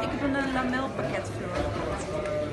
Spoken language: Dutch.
Ik heb een eh, lamelpakket gekocht.